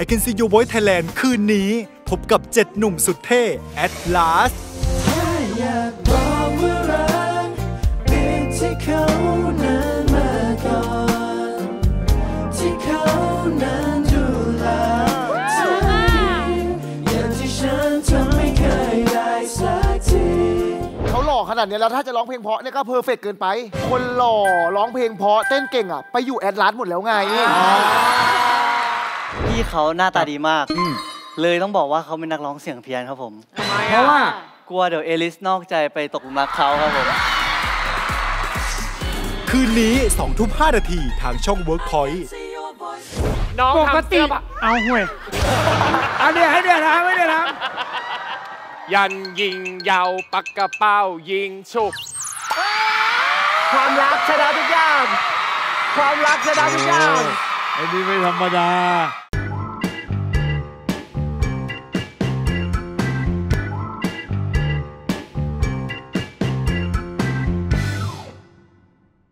I Can See Your Voice Thailand คืนนี้ พบกับ 7 หนุ่มสุดเท่ At Last อยากบอกว่ารักเพียงที่เขานั้นมาก่อนที่เขานั้นดูแลเธออย่างที่ฉันทำไม่เคยได้สักทีเขาหล่อขนาดเนี้ยแล้วถ้าจะร้องเพลงเพราะเนี่ยก็เพอร์เฟกเกินไป คนหล่อร้องเพลงเพราะเต้นเก่งอะไปอยู่แอดลาสหมดแล้วไง พี่เขาหน้าตาดีมาก เลยต้องบอกว่าเขาเป็นนักร้องเสียงเพี้ยนครับผม เพราะว่ากลัวเดี๋ยวเอลิสนอกใจไปตกหลุมรักเขาครับผม คืนนี้2ทุ่ม5นาทีทางช่อง Workpoint น้องปกทำติเสื้อผ้าเอาห่วยเอาเดี๋ยวให้เดี๋ยวนะไม่เดี๋ยวนะยันยิงยาวปักกระเป้ายิงฉุกความรักชนะทุกอย่าง ความรักชนะทุกอย่าง ไอ้นี่ไม่ธรรมดา